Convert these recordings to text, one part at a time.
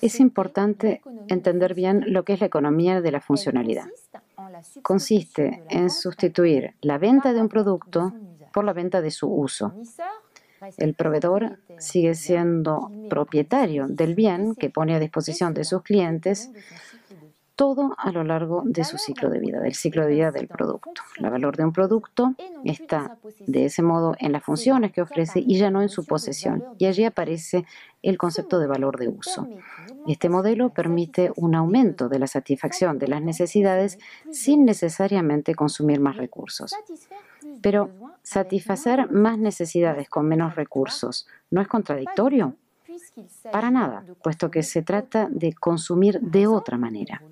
Es importante entender bien lo que es la economía de la funcionalidad. Consiste en sustituir la venta de un producto por la venta de su uso. El proveedor sigue siendo propietario del bien que pone a disposición de sus clientes todo a lo largo de su ciclo de vida, del ciclo de vida del producto. El valor de un producto está de ese modo en las funciones que ofrece y ya no en su posesión. Y allí aparece el concepto de valor de uso. Este modelo permite un aumento de la satisfacción de las necesidades sin necesariamente consumir más recursos. Pero satisfacer más necesidades con menos recursos, ¿no es contradictorio? Para nada, puesto que se trata de consumir de otra manera.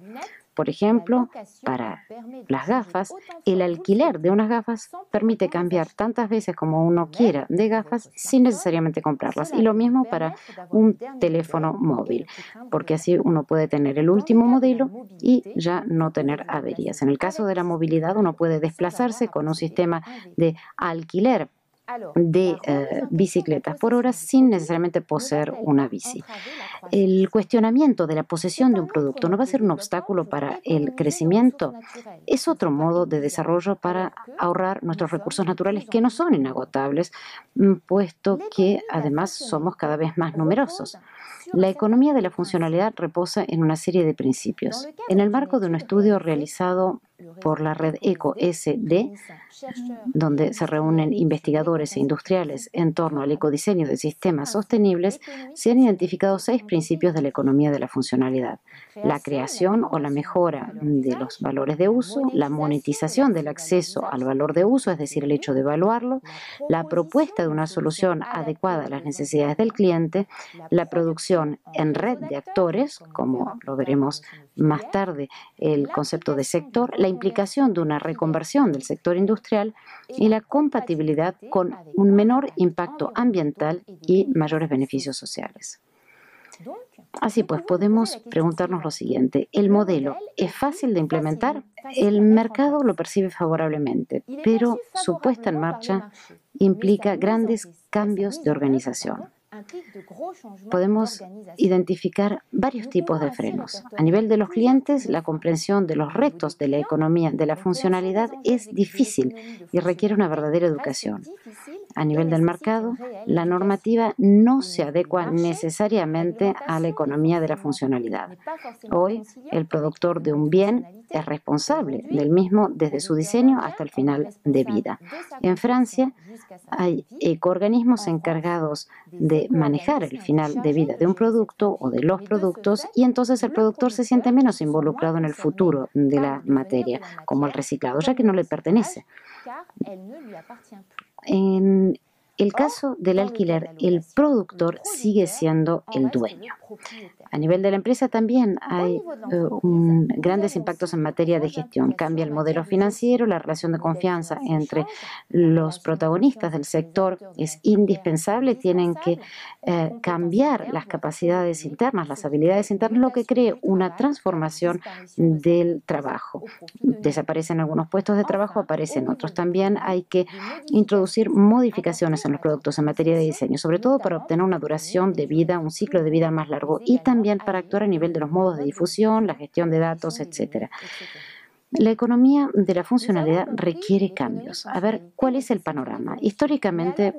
Por ejemplo, para las gafas, el alquiler de unas gafas permite cambiar tantas veces como uno quiera de gafas sin necesariamente comprarlas. Y lo mismo para un teléfono móvil, porque así uno puede tener el último modelo y ya no tener averías. En el caso de la movilidad, uno puede desplazarse con un sistema de alquiler de eh, bicicletas por hora sin necesariamente poseer una bici. El cuestionamiento de la posesión de un producto no va a ser un obstáculo para el crecimiento, es otro modo de desarrollo para ahorrar nuestros recursos naturales que no son inagotables, mm, puesto que además somos cada vez más numerosos. La economía de la funcionalidad reposa en una serie de principios. En el marco de un estudio realizado por la red ECO-SD, donde se reúnen investigadores e industriales en torno al ecodiseño de sistemas sostenibles, se han identificado seis principios de la economía de la funcionalidad. La creación o la mejora de los valores de uso, la monetización del acceso al valor de uso, es decir, el hecho de evaluarlo, la propuesta de una solución adecuada a las necesidades del cliente, la producción en red de actores, como lo veremos más tarde, el concepto de sector, la implicación de una reconversión del sector industrial y la compatibilidad con un menor impacto ambiental y mayores beneficios sociales. Así pues, podemos preguntarnos lo siguiente. ¿El modelo es fácil de implementar? El mercado lo percibe favorablemente, pero su puesta en marcha implica grandes cambios de organización podemos identificar varios tipos de frenos. A nivel de los clientes, la comprensión de los retos de la economía, de la funcionalidad, es difícil y requiere una verdadera educación. A nivel del mercado, la normativa no se adecua necesariamente a la economía de la funcionalidad. Hoy, el productor de un bien es responsable del mismo desde su diseño hasta el final de vida. En Francia, hay ecoorganismos encargados de manejar el final de vida de un producto o de los productos y entonces el productor se siente menos involucrado en el futuro de la materia, como el reciclado, ya que no le pertenece. En el caso del alquiler, el productor sigue siendo el dueño. A nivel de la empresa también hay eh, grandes impactos en materia de gestión. Cambia el modelo financiero, la relación de confianza entre los protagonistas del sector es indispensable. Tienen que eh, cambiar las capacidades internas, las habilidades internas, lo que cree una transformación del trabajo. Desaparecen algunos puestos de trabajo, aparecen otros. También. Hay que introducir modificaciones en los productos en materia de diseño, sobre todo para obtener una duración de vida, un ciclo de vida más largo y también para actuar a nivel de los modos de difusión, la gestión de datos, etcétera. La economía de la funcionalidad requiere cambios. A ver, ¿cuál es el panorama? Históricamente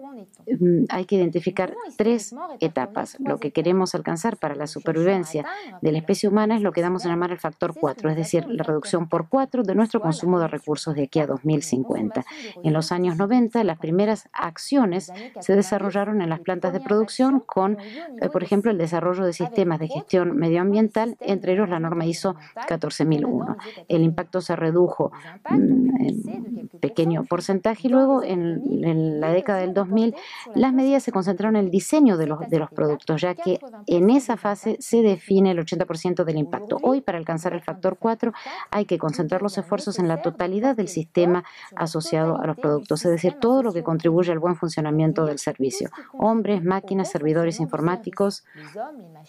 hay que identificar tres etapas. Lo que queremos alcanzar para la supervivencia de la especie humana es lo que damos a llamar el factor 4, es decir, la reducción por 4 de nuestro consumo de recursos de aquí a 2050. En los años 90, las primeras acciones se desarrollaron en las plantas de producción con, eh, por ejemplo, el desarrollo de sistemas de gestión medioambiental, entre ellos la norma ISO 14001. El impacto se redujo en pequeño porcentaje y luego en, la década del 2000 las medidas se concentraron en el diseño de los, de los productos, ya que en esa fase se define el 80% del impacto. Hoy, para alcanzar el factor 4, hay que concentrar los esfuerzos en la totalidad del sistema asociado a los productos, es decir, todo lo que contribuye al buen funcionamiento del servicio. Hombres, máquinas, servidores informáticos.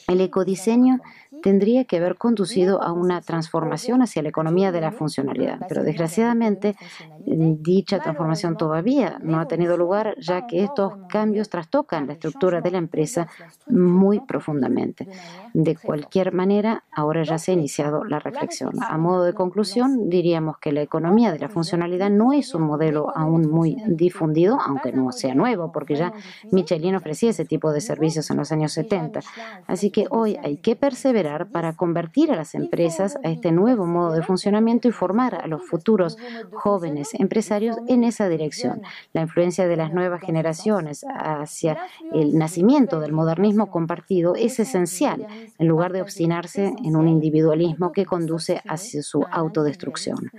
El ecodiseño tendría que haber conducido a una transformación hacia la economía de la funcionalidad. Pero desgraciadamente dicha transformación todavía no ha tenido lugar ya que cambios trastocan la estructura de la empresa muy profundamente. De cualquier manera, ahora ya se ha iniciado la reflexión. A modo de conclusión, diríamos que la economía de la funcionalidad no es un modelo aún muy difundido, aunque no sea nuevo, porque ya Michelin ofrecía ese tipo de servicios en los años 70. Así que hoy hay que perseverar para convertir a las empresas a este nuevo modo de funcionamiento y formar a los futuros jóvenes empresarios en esa dirección. La influencia de las nuevas generaciones hacia el nacimiento del modernismo compartido es esencial, en lugar de obstinarse en un individualismo que conduce hacia su autodestrucción.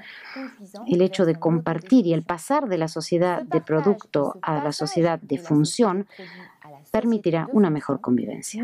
El hecho de compartir y el pasar de la sociedad de producto a la sociedad de función permitirá una mejor convivencia.